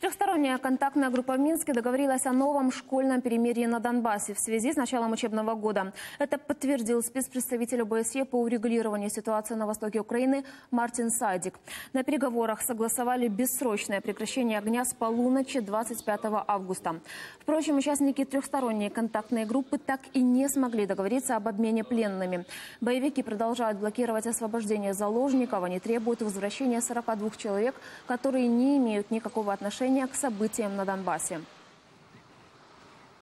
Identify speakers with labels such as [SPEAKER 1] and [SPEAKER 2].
[SPEAKER 1] Трехсторонняя контактная группа в Минске договорилась о новом школьном перемирии на Донбассе в связи с началом учебного года. Это подтвердил спецпредставитель ОБСЕ по урегулированию ситуации на востоке Украины Мартин Сайдик. На переговорах согласовали бессрочное прекращение огня с полуночи 25 августа. Впрочем, участники трехсторонней контактной группы так и не смогли договориться об обмене пленными. Боевики продолжают блокировать освобождение заложников. Они требуют возвращения 42 человек, которые не имеют никакого отношения к событиям на Донбассе.